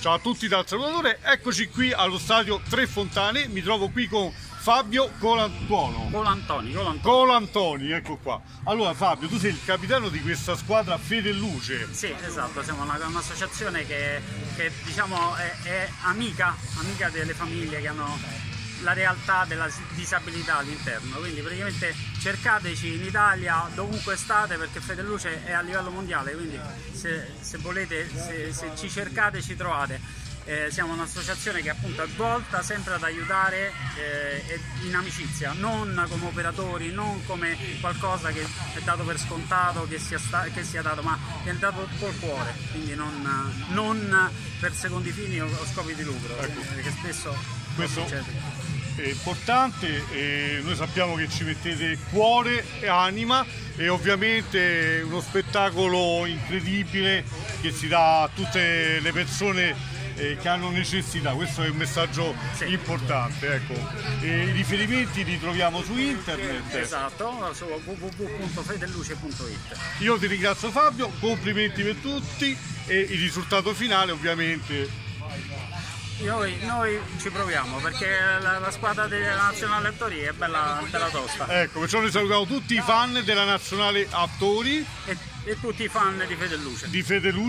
Ciao a tutti dal salutatore, eccoci qui allo stadio Tre Fontane, mi trovo qui con Fabio Colantuono. Colantoni, Colantoni. Colantoni, ecco qua. Allora Fabio, tu sei il capitano di questa squadra Fede Luce. Sì, esatto, siamo una- un'associazione che, che, diciamo è, è amica, amica delle famiglie che hanno la realtà della disabilità all'interno, quindi praticamente cercateci in Italia dovunque state perché Fede Luce è a livello mondiale, quindi se, se volete, se, se ci cercate ci trovate. Eh, siamo un'associazione che appunto è volta sempre ad aiutare eh, in amicizia, non come operatori, non come qualcosa che è dato per scontato, che sia, che sia dato, ma che è dato col cuore, quindi non, non per secondi fini o, o scopi di lucro, Ecco. perché spesso Questo succede. è importante e noi sappiamo che ci mettete cuore e anima e ovviamente uno spettacolo incredibile che si dà a tutte le persone eh, che hanno necessità, questo è un messaggio Sì. importante. Ecco. I riferimenti li troviamo su internet. Esatto, su www.fedeluce.it. Io ti ringrazio Fabio, complimenti per tutti e il risultato finale ovviamente Noi, noi ci proviamo perché la, la squadra della nazionale attori è bella, bella tosta Ecco, perciò noi salutiamo tutti i fan della nazionale attori e, e tutti i fan di Fede e Luce. di Fede Luce.